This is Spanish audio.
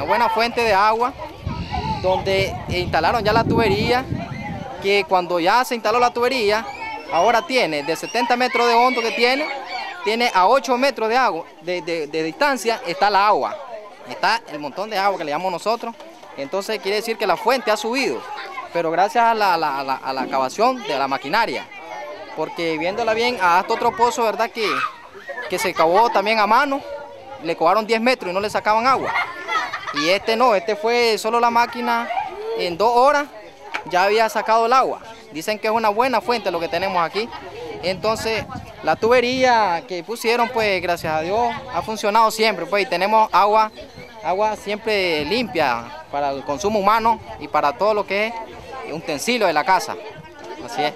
Una buena fuente de agua donde instalaron ya la tubería, que cuando ya se instaló la tubería, ahora tiene de 70 metros de hondo que tiene, tiene a 8 metros de agua, de, distancia está la agua, está el montón de agua que le llamamos nosotros, entonces quiere decir que la fuente ha subido, pero gracias a la, a la, excavación de la maquinaria, porque viéndola bien, hasta otro pozo, ¿verdad? Que, que se cavó también a mano, le cobraron 10 metros y no le sacaban agua. Y este no, este fue solo la máquina en dos horas ya había sacado el agua. Dicen que es una buena fuente lo que tenemos aquí. Entonces, la tubería que pusieron, pues gracias a Dios, ha funcionado siempre. Pues, y tenemos agua, agua siempre limpia para el consumo humano y para todo lo que es utensilio de la casa. Así es.